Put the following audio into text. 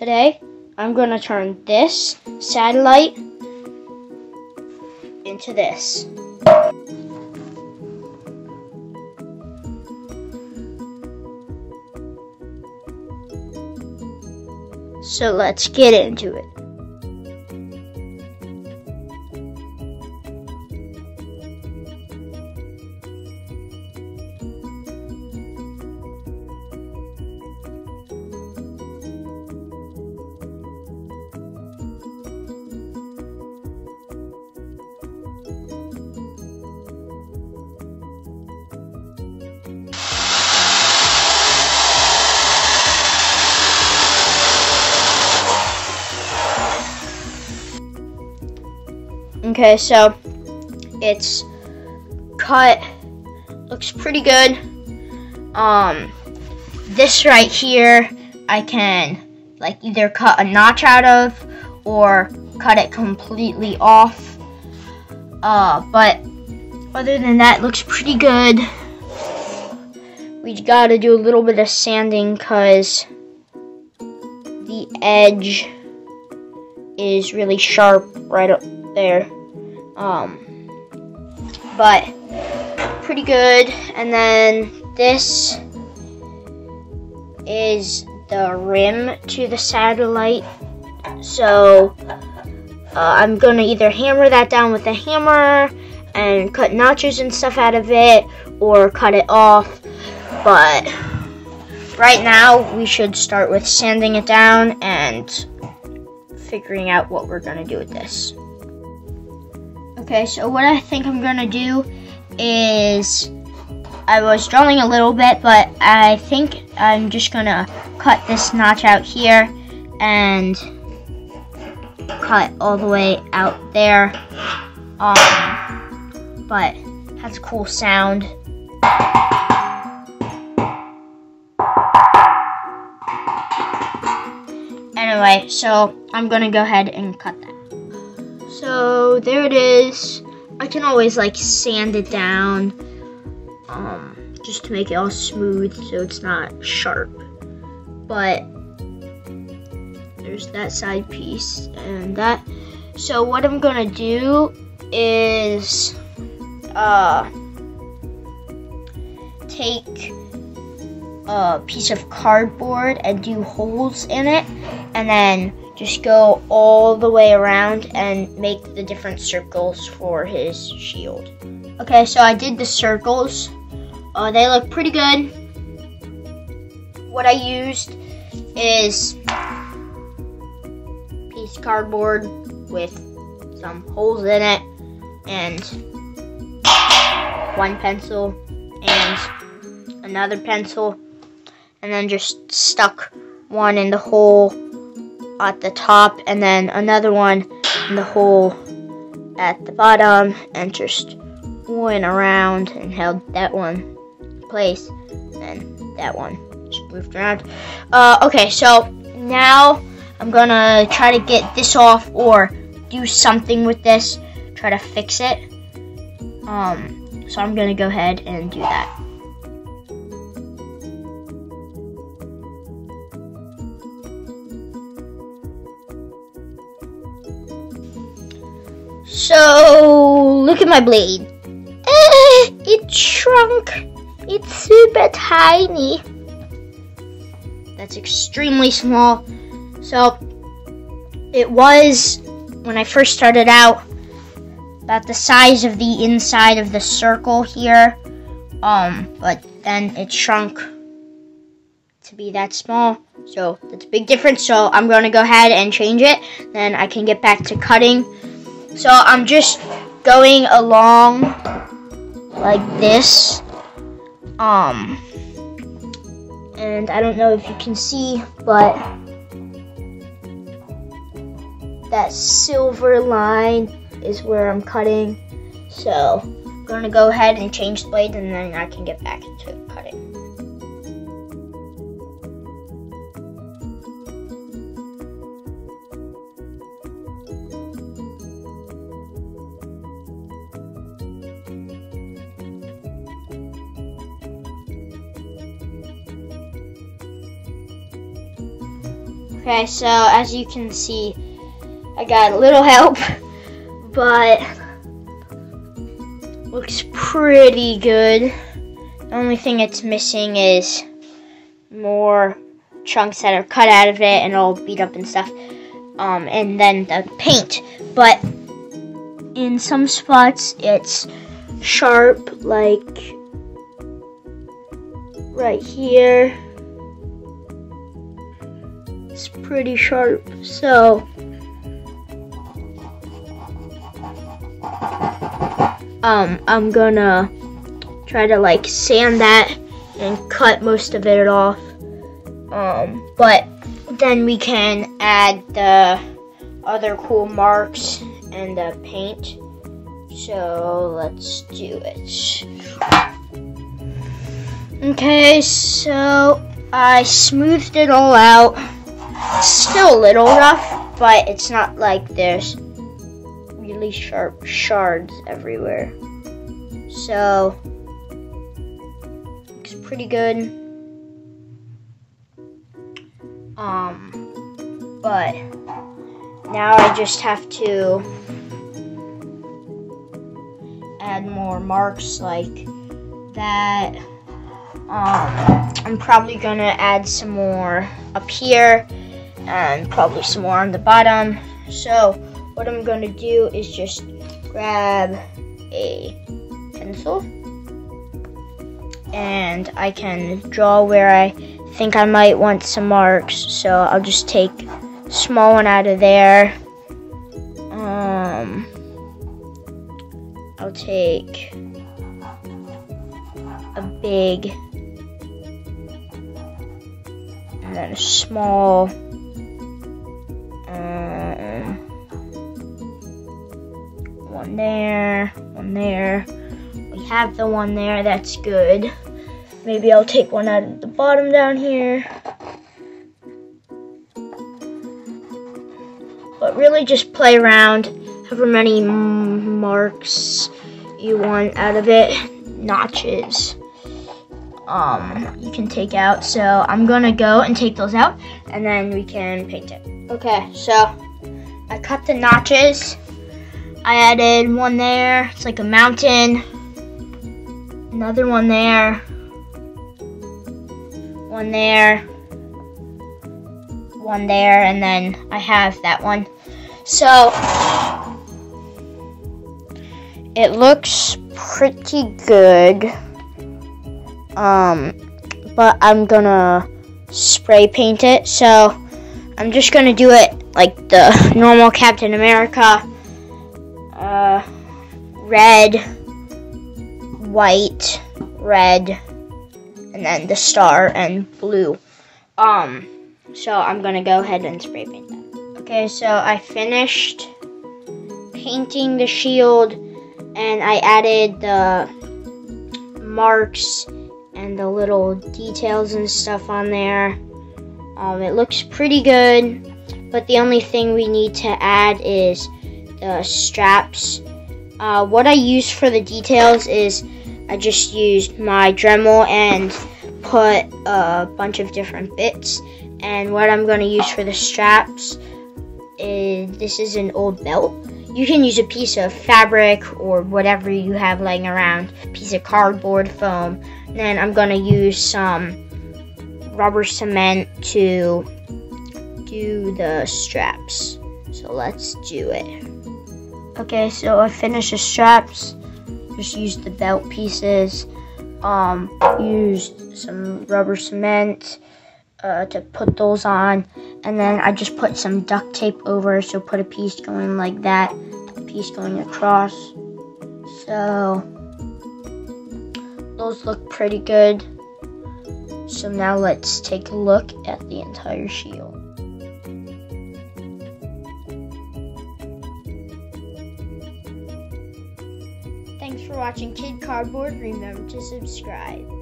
Today, I'm going to turn this satellite into this. So let's get into it. Okay, so it's cut. Looks pretty good. Um, this right here, I can like either cut a notch out of or cut it completely off. Uh, but other than that, looks pretty good. We gotta do a little bit of sanding because the edge is really sharp right up there. Um, but pretty good. And then this is the rim to the satellite. So uh, I'm gonna either hammer that down with a hammer and cut notches and stuff out of it or cut it off. But right now we should start with sanding it down and figuring out what we're gonna do with this. Okay, so what I think I'm gonna do is I was drawing a little bit, but I think I'm just gonna cut this notch out here and cut all the way out there. Um, but that's a cool sound. Anyway, so I'm gonna go ahead and cut that. So there it is. I can always like sand it down um, just to make it all smooth so it's not sharp. But there's that side piece and that. So what I'm gonna do is uh, take a piece of cardboard and do holes in it and then just go all the way around and make the different circles for his shield. Okay, so I did the circles. Uh, they look pretty good. What I used is piece of cardboard with some holes in it and one pencil and another pencil and then just stuck one in the hole at the top and then another one in the hole at the bottom and just went around and held that one place and that one just moved around. Uh, okay, so now I'm gonna try to get this off or do something with this, try to fix it. Um, so I'm gonna go ahead and do that. So, look at my blade. Eh, it shrunk. It's super tiny. That's extremely small. So, it was, when I first started out, about the size of the inside of the circle here. Um, but then it shrunk to be that small. So, that's a big difference. So, I'm going to go ahead and change it. Then I can get back to cutting. So I'm just going along like this. Um, and I don't know if you can see, but that silver line is where I'm cutting. So I'm gonna go ahead and change the blade and then I can get back to cutting. Okay, so as you can see, I got a little help, but looks pretty good. The only thing it's missing is more chunks that are cut out of it and all beat up and stuff. Um, and then the paint. But in some spots, it's sharp, like right here. It's pretty sharp, so um, I'm gonna try to like sand that and cut most of it off. Um, but then we can add the other cool marks and the paint. So let's do it. Okay, so I smoothed it all out. Still a little rough, but it's not like there's really sharp shards everywhere. So, looks pretty good. Um, but now I just have to add more marks like that. Um, I'm probably gonna add some more up here and probably some more on the bottom. So what I'm gonna do is just grab a pencil and I can draw where I think I might want some marks. So I'll just take small one out of there. Um, I'll take a big and then a small one there, one there. We have the one there, that's good. Maybe I'll take one out of the bottom down here. But really just play around, however many marks you want out of it, notches. Um, you can take out. So I'm gonna go and take those out and then we can paint it. Okay, so I cut the notches I added one there. It's like a mountain. Another one there. One there. One there. And then I have that one. So, it looks pretty good. Um, but I'm gonna spray paint it. So, I'm just gonna do it like the normal Captain America uh, red, white, red, and then the star and blue. Um, so I'm gonna go ahead and spray paint that. Okay, so I finished painting the shield and I added the marks and the little details and stuff on there. Um, it looks pretty good, but the only thing we need to add is uh, straps. Uh, what I use for the details is I just used my Dremel and put a bunch of different bits. And what I'm going to use for the straps is this is an old belt. You can use a piece of fabric or whatever you have laying around, piece of cardboard foam. And then I'm going to use some rubber cement to do the straps. So let's do it. Okay, so I finished the straps. Just used the belt pieces. Um, used some rubber cement uh, to put those on. And then I just put some duct tape over. So put a piece going like that. A piece going across. So those look pretty good. So now let's take a look at the entire shield. For watching Kid Cardboard. Remember to subscribe.